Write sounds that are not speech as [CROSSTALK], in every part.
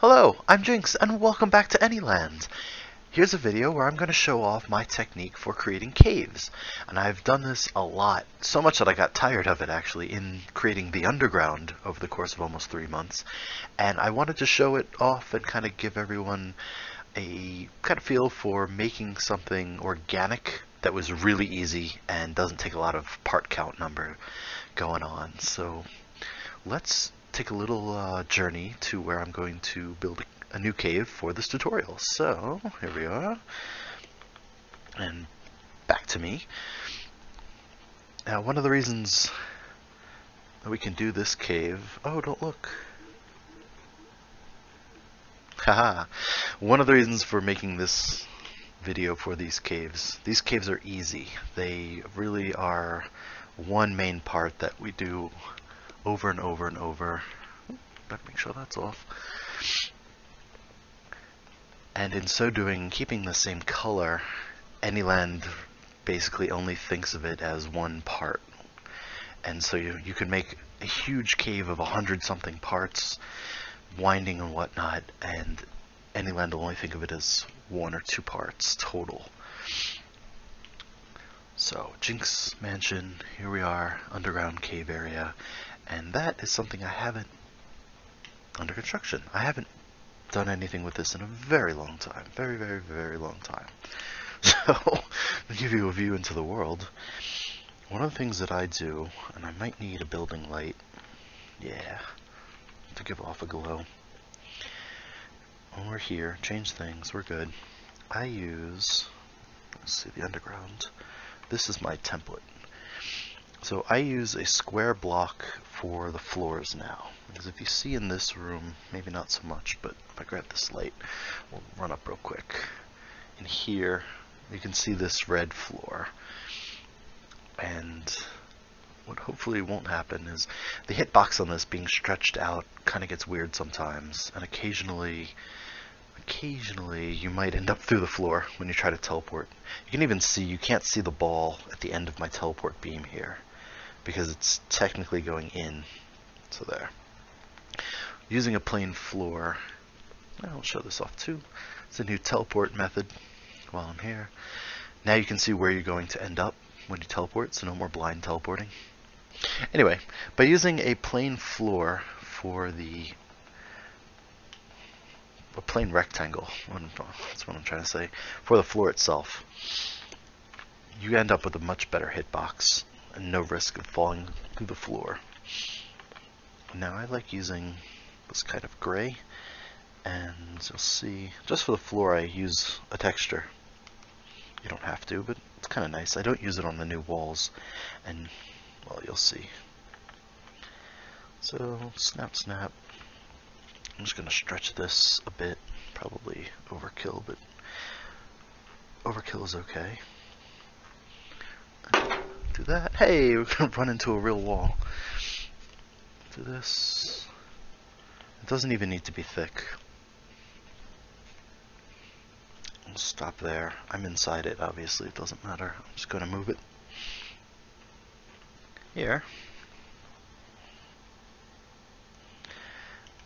Hello, I'm Jinx, and welcome back to Anyland. Here's a video where I'm going to show off my technique for creating caves. And I've done this a lot, so much that I got tired of it actually, in creating the underground over the course of almost three months. And I wanted to show it off and kind of give everyone a kind of feel for making something organic that was really easy and doesn't take a lot of part count number going on. So let's take a little uh, journey to where I'm going to build a new cave for this tutorial. So, here we are. And back to me. Now, one of the reasons that we can do this cave... Oh, don't look. Haha. one of the reasons for making this video for these caves, these caves are easy. They really are one main part that we do over and over and over. Better make sure that's off. And in so doing, keeping the same color, Anyland basically only thinks of it as one part. And so you, you can make a huge cave of a hundred something parts, winding and whatnot, and Anyland will only think of it as one or two parts total. So, Jinx Mansion, here we are, underground cave area, and that is something I haven't under construction. I haven't done anything with this in a very long time. Very, very, very long time. [LAUGHS] So, to give you a view into the world, one of the things that I do, and I might need a building light, yeah, to give off a glow. When we're here, change things, we're good. I use, let's see, the underground. This is my template. So I use a square block for the floors now. Because if you see in this room, maybe not so much, but if I grab this light, we'll run up real quick. In here, you can see this red floor. And what hopefully won't happen is the hitbox on this being stretched out kind of gets weird sometimes. And occasionally, occasionally you might end up through the floor when you try to teleport. You can even see, you can't see the ball at the end of my teleport beam here because it's technically going in. So there. Using a plain floor, I'll show this off too. It's a new teleport method while I'm here. Now you can see where you're going to end up when you teleport, so no more blind teleporting. Anyway, by using a plain floor for the a plain rectangle, that's what I'm trying to say, for the floor itself, you end up with a much better hitbox and no risk of falling through the floor. Now I like using this kind of gray and you'll see just for the floor I use a texture. You don't have to, but it's kind of nice. I don't use it on the new walls and well you'll see. So snap snap. I'm just gonna stretch this a bit, probably overkill, but overkill is okay do that. Hey, we're gonna run into a real wall. Do this. It doesn't even need to be thick. I'll stop there. I'm inside it, obviously, it doesn't matter. I'm just gonna move it here.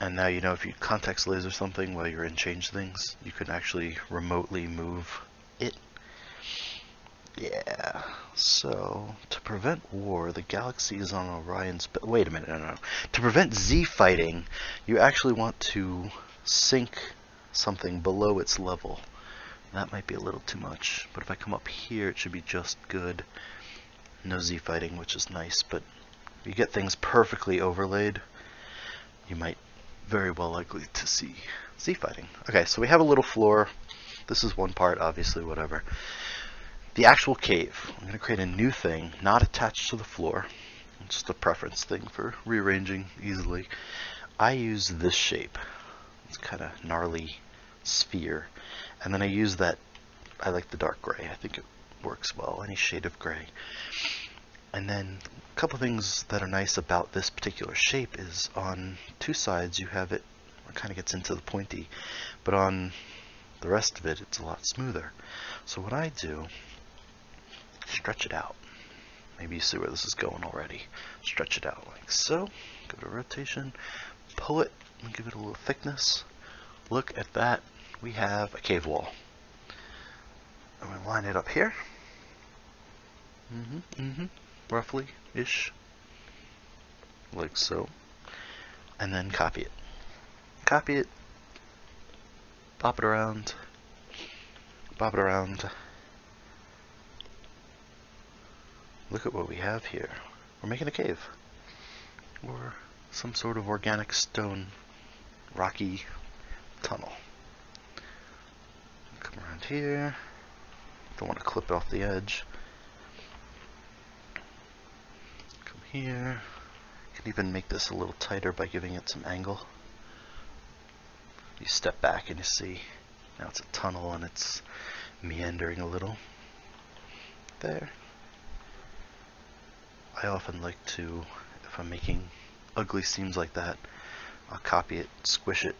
And now you know if you context laser something while you're in change things, you can actually remotely move it yeah, so to prevent war, the galaxy is on Orion's... Wait a minute, no, no. To prevent Z fighting, you actually want to sink something below its level. That might be a little too much, but if I come up here, it should be just good. No Z fighting, which is nice, but if you get things perfectly overlaid, you might very well likely to see Z fighting. Okay, so we have a little floor. This is one part, obviously, whatever the actual cave. I'm going to create a new thing, not attached to the floor. It's just a preference thing for rearranging easily. I use this shape. It's kind of gnarly sphere. And then I use that, I like the dark gray. I think it works well, any shade of gray. And then a couple things that are nice about this particular shape is on two sides you have it, it kind of gets into the pointy, but on the rest of it it's a lot smoother. So what I do stretch it out. Maybe you see where this is going already. Stretch it out like so. Go to rotation, pull it, and give it a little thickness. look at that. We have a cave wall. I'm going to line it up here. Mm-hmm, mm-hmm. Roughly, ish. Like so. And then copy it. Copy it. Pop it around. Pop it around. Look at what we have here. We're making a cave. Or some sort of organic stone rocky tunnel. Come around here. Don't want to clip off the edge. Come here. Can even make this a little tighter by giving it some angle. You step back and you see now it's a tunnel and it's meandering a little. There. I often like to, if I'm making ugly seams like that, I'll copy it, squish it,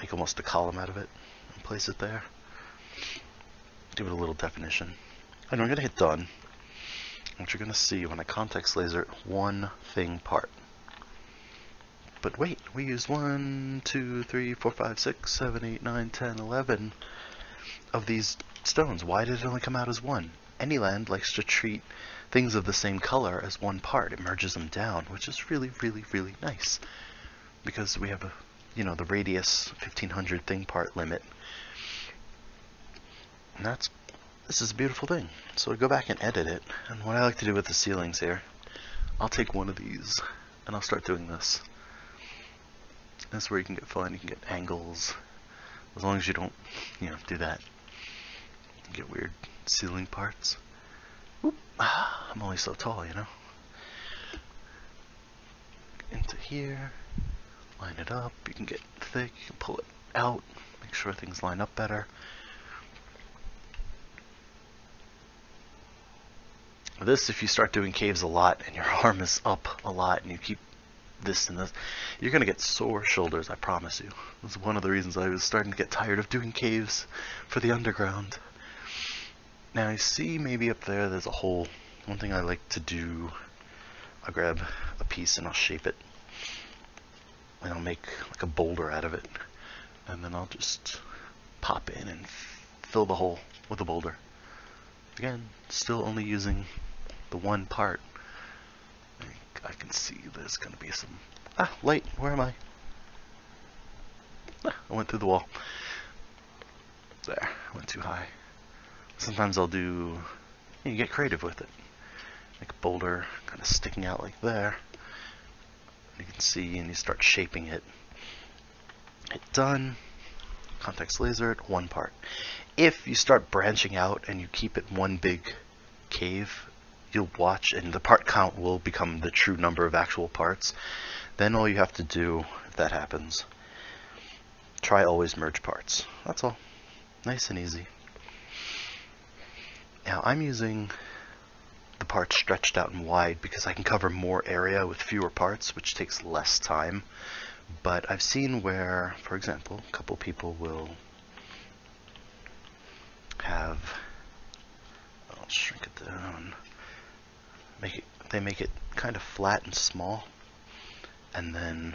make almost a column out of it, and place it there. Give it a little definition. And I'm going to hit done. What you're going to see when I context laser one thing part. But wait, we used 1, 2, 3, 4, 5, 6, 7, 8, 9, 10, 11 of these stones. Why did it only come out as one? Anyland likes to treat things of the same color as one part. It merges them down, which is really, really, really nice. Because we have a, you know, the radius 1500 thing part limit. And that's, this is a beautiful thing. So I go back and edit it. And what I like to do with the ceilings here, I'll take one of these and I'll start doing this. That's where you can get fun. You can get angles. As long as you don't, you know, do that. get weird ceiling parts. I'm only so tall, you know. Into here, line it up. You can get thick, you can pull it out, make sure things line up better. This, if you start doing caves a lot and your [LAUGHS] arm is up a lot and you keep this and this, you're going to get sore shoulders, I promise you. This is one of the reasons I was starting to get tired of doing caves for the underground. Now you see maybe up there there's a hole. One thing I like to do, I'll grab a piece and I'll shape it. And I'll make like a boulder out of it. And then I'll just pop in and fill the hole with a boulder. Again, still only using the one part. I, I can see there's going to be some... Ah, light, where am I? Ah, I went through the wall. There, I went too high. Sometimes I'll do, you get creative with it. Like a boulder kind of sticking out like there. You can see and you start shaping it. Hit done. Context laser it, one part. If you start branching out and you keep it one big cave, you'll watch and the part count will become the true number of actual parts. Then all you have to do, if that happens, try always merge parts. That's all. Nice and easy. Now I'm using the parts stretched out and wide because I can cover more area with fewer parts, which takes less time. But I've seen where, for example, a couple people will have, I'll shrink it down, make it, they make it kind of flat and small, and then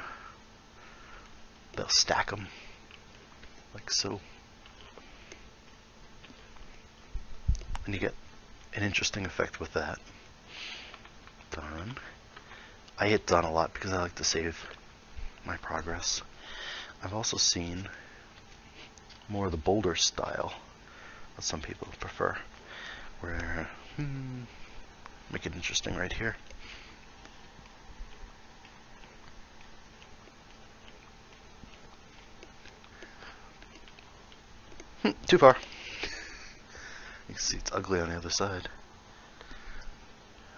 they'll stack them like so. And you get an interesting effect with that. Done. I hit done a lot because I like to save my progress. I've also seen more of the boulder style that some people prefer, where hmm, make it interesting right here. Hmm, too far. Can see it's ugly on the other side.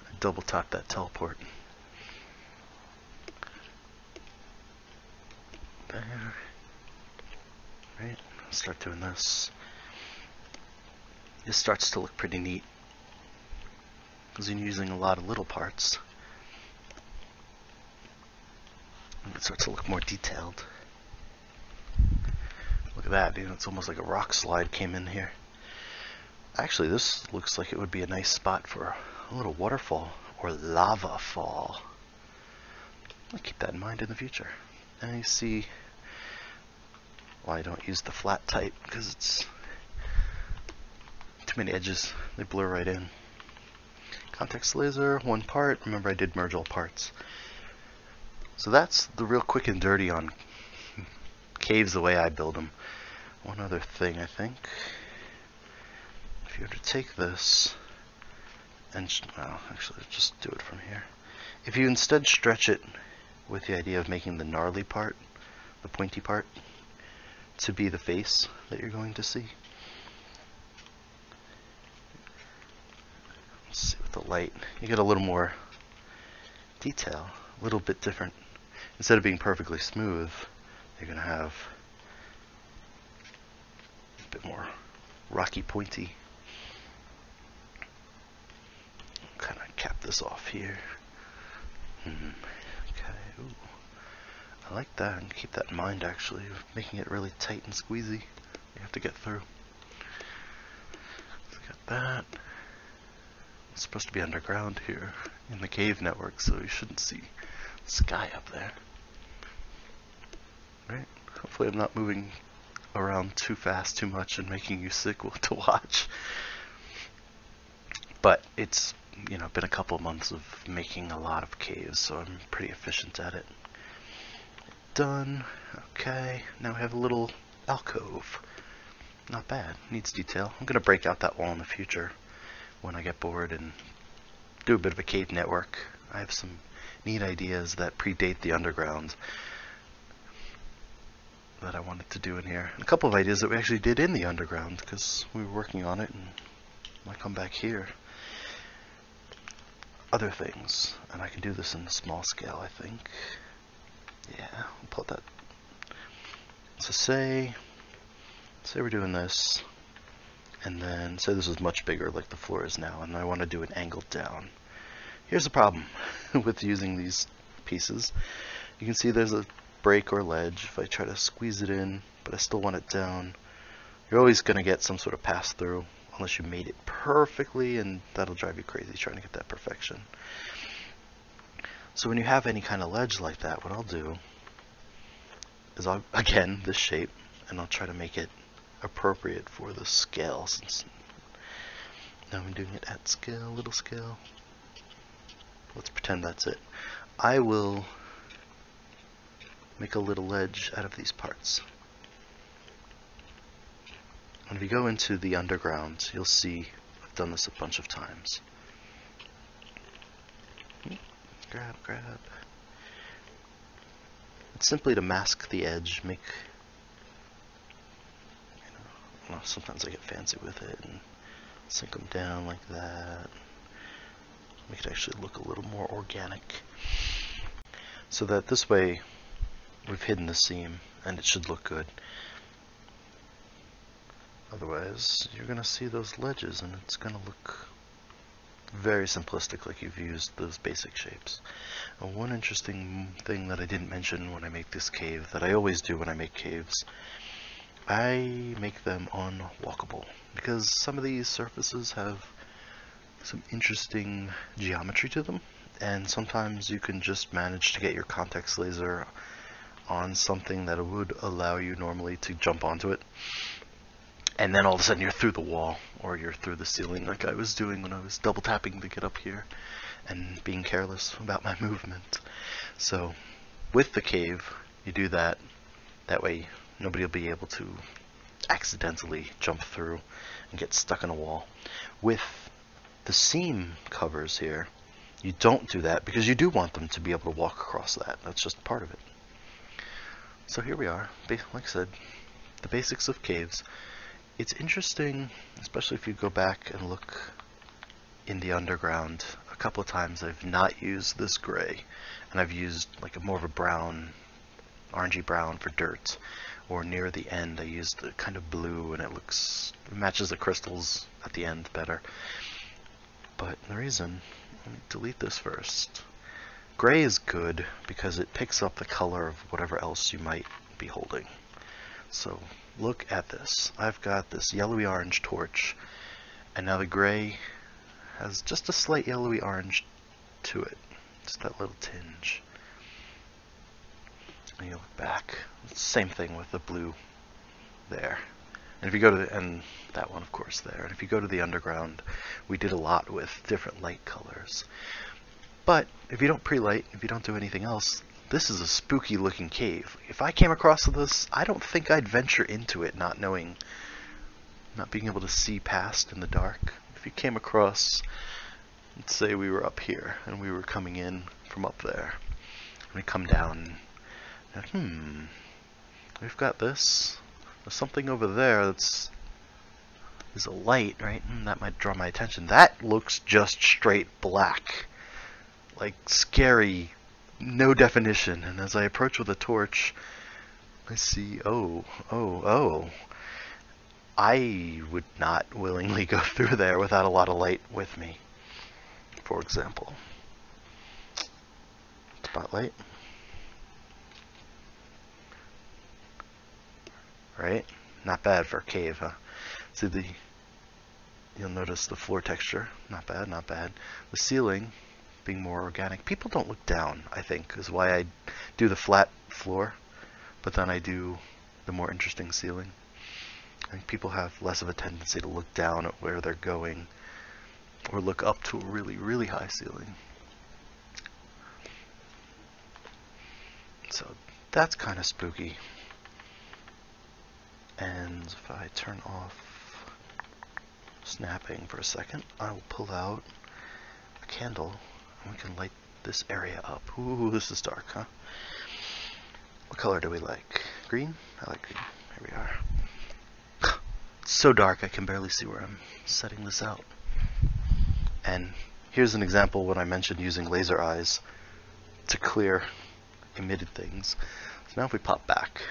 I double tap that teleport. There. Right, start doing this. This starts to look pretty neat. Because you're using a lot of little parts. And it starts to look more detailed. Look at that, dude. It's almost like a rock slide came in here. Actually, this looks like it would be a nice spot for a little waterfall or lava fall. I'll keep that in mind in the future. And you see why I don't use the flat type, because it's too many edges. They blur right in. Context laser, one part. Remember I did merge all parts. So that's the real quick and dirty on caves the way I build them. One other thing, I think. You were to take this and, well, actually, just do it from here. If you instead stretch it with the idea of making the gnarly part, the pointy part, to be the face that you're going to see. Let's see with the light, you get a little more detail, a little bit different. Instead of being perfectly smooth, you're going to have a bit more rocky pointy. Kind of cap this off here. Hmm. Okay. Ooh. I like that, and keep that in mind actually, making it really tight and squeezy. You have to get through. So got that. It's supposed to be underground here in the cave network, so you shouldn't see sky up there. Right? Hopefully I'm not moving around too fast too much and making you sick [LAUGHS] to watch. But it's, you know, been a couple months of making a lot of caves, so I'm pretty efficient at it done. Okay, now we have a little alcove. Not bad, needs detail. I'm going to break out that wall in the future when I get bored and do a bit of a cave network. I have some neat ideas that predate the underground that I wanted to do in here. And a couple of ideas that we actually did in the underground because we were working on it and I come back here. Other things, and I can do this in a small scale I think. Yeah, I'll put that. So say, say we're doing this, and then say this is much bigger like the floor is now, and I want to do an angle down. Here's the problem [LAUGHS] with using these pieces. You can see there's a break or ledge if I try to squeeze it in, but I still want it down. You're always going to get some sort of pass through unless you made it perfectly, and that'll drive you crazy trying to get that perfection. So when you have any kind of ledge like that, what I'll do is I'll, [LAUGHS] again, this shape, and I'll try to make it appropriate for the scale, since now I'm doing it at scale, little scale. Let's pretend that's it. I will make a little ledge out of these parts. If you go into the underground, you'll see I've done this a bunch of times grab, grab. It's simply to mask the edge, make, you know, sometimes I get fancy with it and sink them down like that. Make it actually look a little more organic. So that this way we've hidden the seam and it should look good. Otherwise, you're going to see those ledges and it's going to look very simplistic like you've used those basic shapes. And one interesting thing that I didn't mention when I make this cave, that I always do when I make caves, I make them unwalkable because some of these surfaces have some interesting geometry to them and sometimes you can just manage to get your context laser on something that would allow you normally to jump onto it and then all of a sudden you're through the wall or you're through the ceiling like I was doing when I was double tapping to get up here and being careless about my [LAUGHS] movement. So with the cave, you do that. That way nobody will be able to accidentally jump through and get stuck in a wall. With the seam covers here, you don't do that because you do want them to be able to walk across that. That's just part of it. So here we are. Like I said, the basics of caves. It's interesting, especially if you go back and look in the underground. A couple of times I've not used this gray, and I've used like a more of a brown, orangey brown for dirt. Or near the end I used the kind of blue and it looks, it matches the crystals at the end better. But the reason, let me delete this first. Gray is good because it picks up the color of whatever else you might be holding. So look at this. I've got this yellowy orange torch, and now the gray has just a slight yellowy orange to it. Just that little tinge. And you look back. Same thing with the blue there. And if you go to the, and that one of course there. And if you go to the underground, we did a lot with different light colors. But if you don't pre-light, if you don't do anything else, this is a spooky looking cave. If I came across this, I don't think I'd venture into it not knowing, not being able to see past in the dark. If you came across, let's say we were up here and we were coming in from up there. And we come down, and, hmm, we've got this. There's something over there that's is a light, right? Mm, that might draw my attention. That looks just straight black. Like scary, no definition. And as I approach with a torch, I see, oh, oh, oh. I would not willingly go [LAUGHS] through there without a lot of light with me, for example. Spotlight. Right? Not bad for a cave, huh? See the, you'll notice the floor texture, not bad, not bad. The ceiling being more organic. People don't look down, I think, is why I do the flat floor, but then I do the more interesting ceiling. I think people have less of a tendency to look down at where they're going or look up to a really, really high ceiling. So that's kind of spooky. And if I turn off snapping for a second, I will pull out a candle and we can light this area up. Ooh, this is dark, huh? What color do we like? Green? I like green. Here we are. it's so dark I can barely see where I'm setting this out. And here's an example when I mentioned using laser eyes to clear emitted things. So now if we pop back,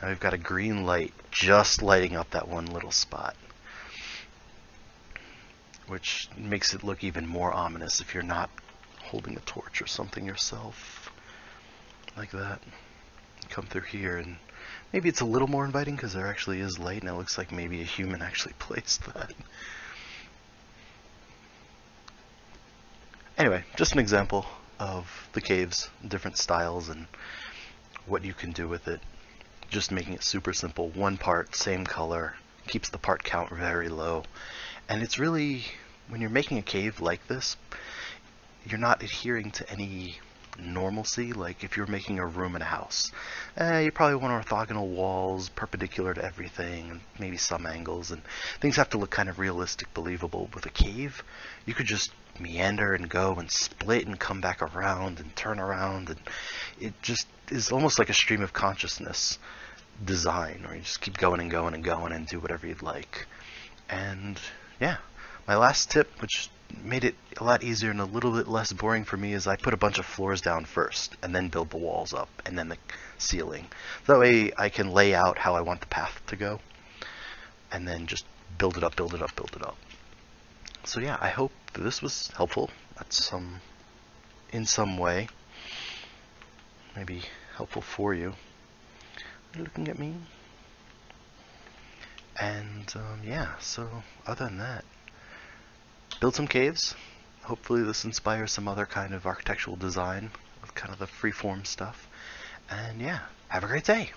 now we've got a green light just lighting up that one little spot which makes it look even more ominous if you're not holding a torch or something yourself like that. Come through here and maybe it's a little more inviting because there actually is light and it looks like maybe a human actually [LAUGHS] placed that. Anyway just an example of the caves different styles and what you can do with it. Just making it super simple. One part same color keeps the part count very low. And it's really, when you're making a cave like this, you're not adhering to any normalcy. Like if you're making a room in a house, eh, you probably want orthogonal walls, perpendicular to everything, and maybe some angles, and things have to look kind of realistic, believable. With a cave, you could just meander and go and split and come back around and turn around, and it just is almost like a stream of consciousness design, where you just keep going and going and going and do whatever you'd like. And yeah, my last tip, which made it a lot easier and a little bit less boring for me, is I put a bunch of floors down first and then build the walls up and then the ceiling. That way I can lay out how I want the path to go and then just build it up, build it up, build it up. So yeah, I hope this was helpful at some, in some way. Maybe helpful for you. Are you looking at me? And um, yeah, so other than that, build some caves. Hopefully this inspires some other kind of architectural design kind of the freeform stuff. And yeah, have a great day.